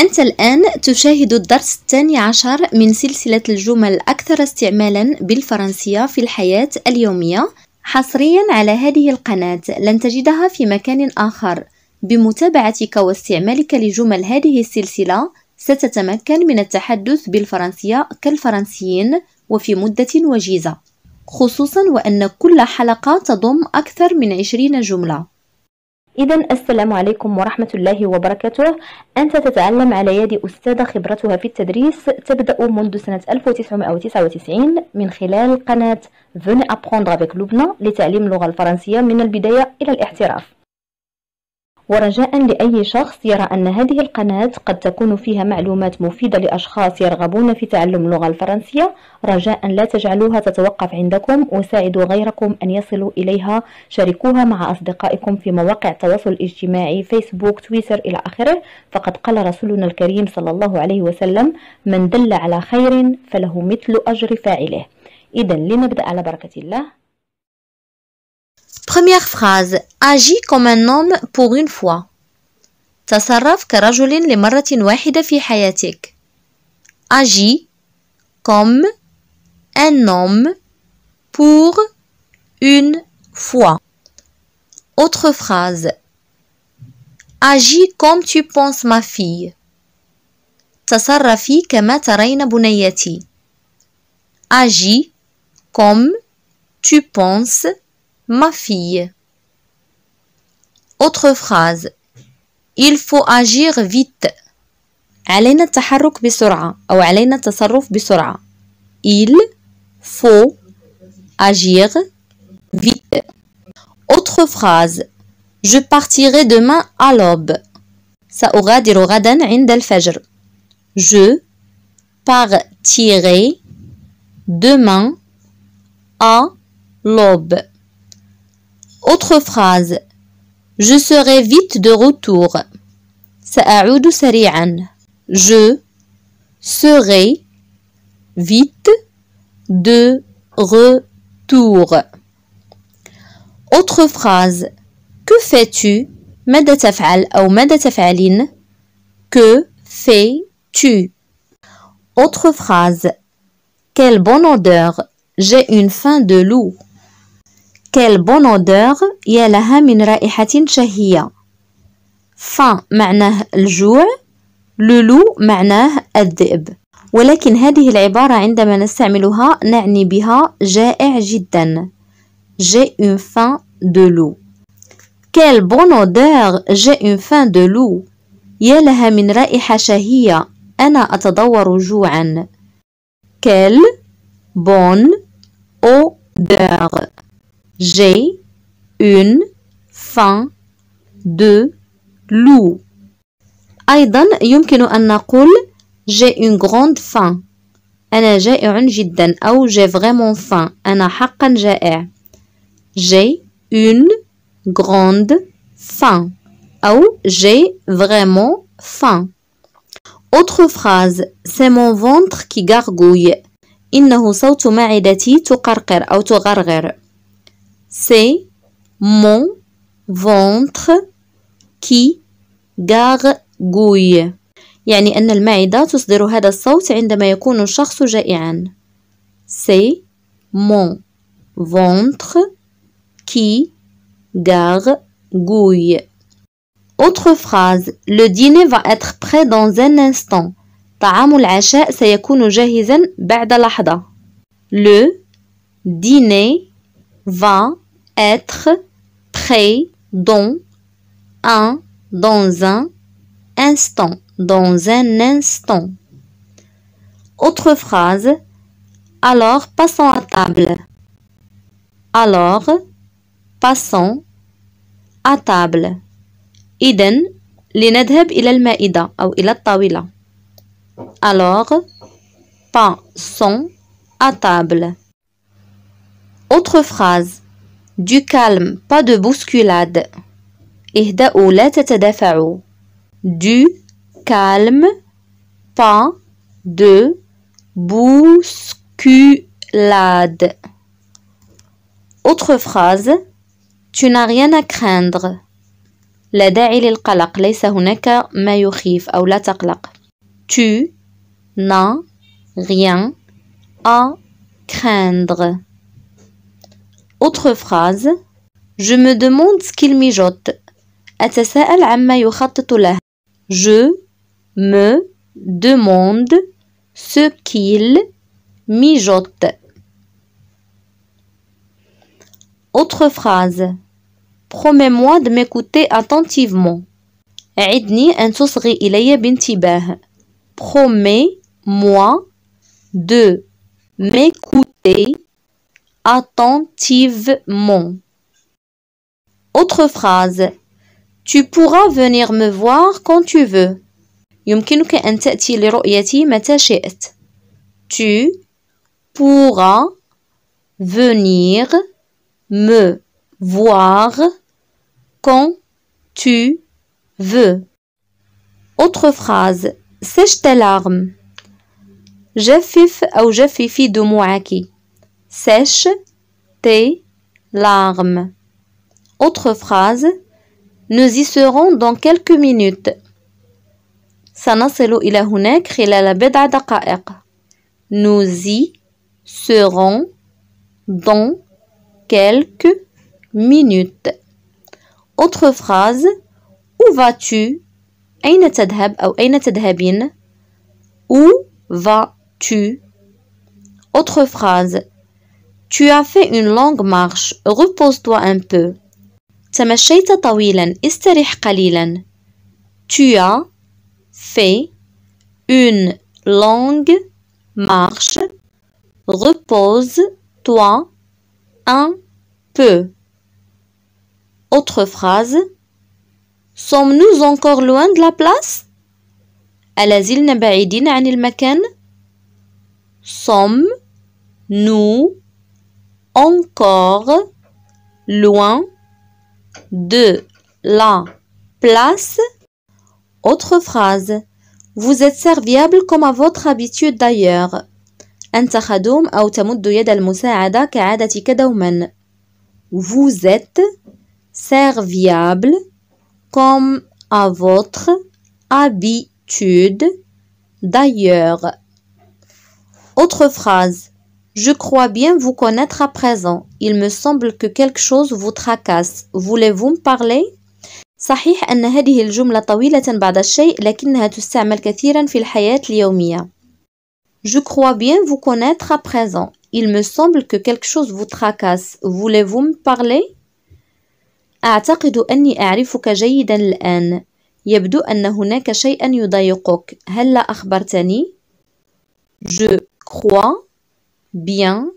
أنت الآن تشاهد الدرس الثاني عشر من سلسلة الجمل الأكثر استعمالا بالفرنسية في الحياة اليومية. حصريا على هذه القناة لن تجدها في مكان آخر. بمتابعتك واستعمالك لجمل هذه السلسلة ستتمكن من التحدث بالفرنسية كالفرنسيين وفي مدة وجيزة خصوصا وأن كل حلقة تضم أكثر من عشرين جملة. إذا السلام عليكم ورحمة الله وبركاته. أنت تتعلم على يد أستاذة خبرتها في التدريس تبدأ منذ سنة 1999 من خلال قناة Venez apprendre avec Lubna لتعليم اللغة الفرنسية من البداية إلى الاحتراف. ورجاء لأي شخص يرى أن هذه القناة قد تكون فيها معلومات مفيدة لأشخاص يرغبون في تعلم اللغة الفرنسية. رجاء لا تجعلوها تتوقف عندكم. وساعدوا غيركم أن يصلوا إليها. شاركوها مع أصدقائكم في مواقع التواصل الاجتماعي فيسبوك تويتر إلى آخره. فقد قال رسولنا الكريم صلى الله عليه وسلم من دل على خير فله مثل أجر فاعله. إذا لنبدأ على بركة الله. Première phrase Agis comme un homme pour une fois. تصرف كرجل لمرة واحدة في حياتك. Agis comme un homme pour une fois. Autre phrase. Agis comme tu penses ma fille. تصرفي كما ترين بنيتي. Agis comme tu penses ma fille. Autre phrase. Il faut agir vite. علينا التحرك بسرعة أو علينا التصرف بسرعة. Il faut agir vite. Autre phrase. Je partirai demain à l'aube. سأغادر غدا عند الفجر. Je partirai demain à l'aube. Autre phrase. Je serai vite de retour. سأعود سريعا. Je serai vite de retour. Autre phrase. Que fais-tu? ماذا تفعل أو ماذا تفعلين؟ Que fais-tu? Autre phrase. Quelle bonne odeur! J'ai une faim de loup. Quelle bonne odeur. يا لها من رائحة شهية faim معناه الجوع لولو معناه الذئب ولكن هذه العبارة عندما نستعملها نعني بها جائع جدا J'ai une faim de loup. Quelle bonne odeur. J'ai une faim de loup. يا لها من رائحة شهية أنا أتضور جوعا Quelle bonne odeur. J'ai une faim de loup. أيضا يمكن أن نقول j'ai une grande faim. أنا جائع جدا أو j'ai vraiment faim. أنا حقا جائع. J'ai une grande faim. أو j'ai vraiment faim. Autre phrase, c'est mon ventre qui gargouille. إنه صوت معدتي تقرقر أو تغرغر. C'est mon ventre qui gargouille يعني أن المعدة تصدر هذا الصوت عندما يكون الشخص جائعا C'est mon ventre qui gargouille Autre phrase Le dîner va être prêt dans un instant طعام العشاء سيكون جاهزا بعد لحظة Le dîner va être prêt dans un dans un instant dans un instant autre phrase alors passons à table alors passons à table إذن لنذهب إلى المائدة أو إلى الطاولة alors passons à table autre phrase. Du calme, pas de bousculade. اهدأوا لا تتدافعوا. Du calme, pas de bousculade. Autre phrase. Tu n'as rien à craindre. لا داعي للقلق ليس هناك ما يخيف أو لا تقلق tu n'as rien à craindre autre phrase je me demande ce qu'il mijote أتساءل عما يخطط له je me demande ce qu'il mijote autre phrase Promets-moi de m'écouter attentivement. Promets-moi de m'écouter attentivement. Autre phrase. Tu pourras venir me voir quand tu veux. Tu pourras venir me voir quand tu veux. Autre phrase. Sèche tes larmes. جفف أو جففي دموعك. Sèche tes larmes. Autre phrase. Nous y serons dans quelques minutes. سنصل إلى هناك خلال بضع دقائق. Nous y serons dans quelques minutes. Autre phrase Où vas-tu أين تذهب أو أين تذهبين Où vas-tu Autre phrase Tu as fait une longue marche repose-toi un peu تمشيت طويلا استرح قليلا Tu as fait une longue marche repose-toi un peu autre phrase. Sommes-nous encore loin de la place ألا زلنا بعيدين عن المكان Sommes-nous encore loin de la place Autre phrase. Vous êtes serviable comme à votre habitude d'ailleurs. أنت خدوم أو تمد يد المساعدة كعادتك دوما. Vous êtes serviable comme à votre habitude d'ailleurs. Autre phrase. Je crois bien vous connaître à présent. Il me semble que quelque chose vous tracasse. Voulez-vous me parler? صحيح أن هذه الجملة طويلة بعد الشيء لكنها تستعمل كثيرا في الحياة اليومية. Je crois bien vous connaître à présent. Il me semble que quelque chose vous tracasse. Voulez-vous me parler? أعتقد أني أعرفك جيدا الآن. يبدو أن هناك شيئا يضايقك. هل أخبرتني؟ Je crois bien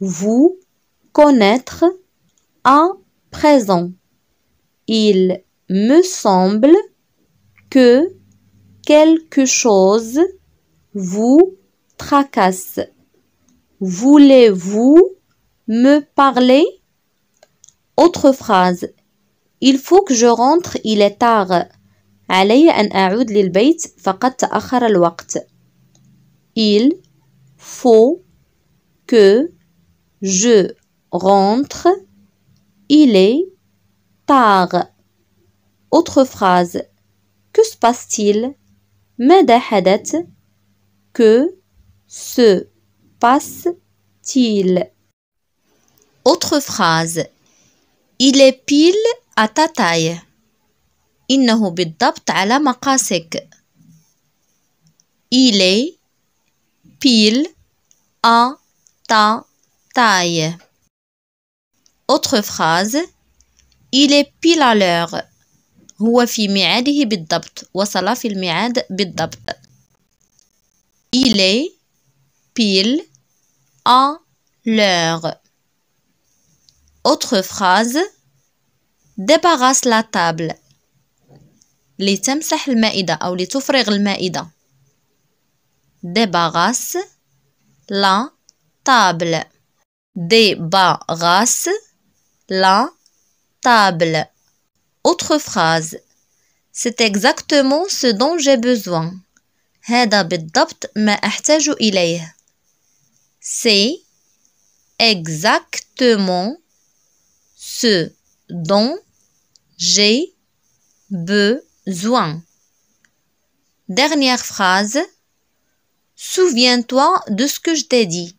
vous connaître à présent. Il me semble que quelque chose vous tracasse. Voulez-vous me parler autre phrase. Il faut que je rentre, il est tard. علي أن أعود للبيت فقد تأخر الوقت. Il faut que je rentre. Il est tard. Autre phrase. Que se passe-t-il ماذا حدث Que se passe-t-il Autre phrase. Il est pile à ta taille. إنه بالضبط على مقاسك. Il est pile à ta taille. Autre phrase. Il est pile à l'heure. هو في ميعاده بالضبط. وصل في الميعاد بالضبط. Il est pile à l'heure. Autre phrase débarrasse la table لتمسح المائدة أو لتفرغ المائدة débarrasse la table débarrasse la table autre phrase c'est exactement ce dont j'ai besoin هذا بالضبط ما أحتاج إليه c'est exactement ce dont j'ai besoin. Dernière phrase. Souviens-toi de ce que je t'ai dit.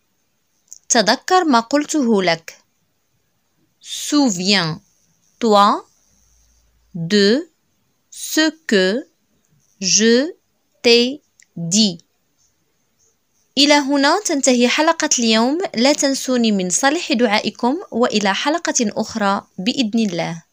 تذكر ما قلته لك. Souviens-toi de ce que je t'ai dit. إلى هنا تنتهي حلقة اليوم لا تنسوني من صالح دعائكم وإلى حلقة أخرى بإذن الله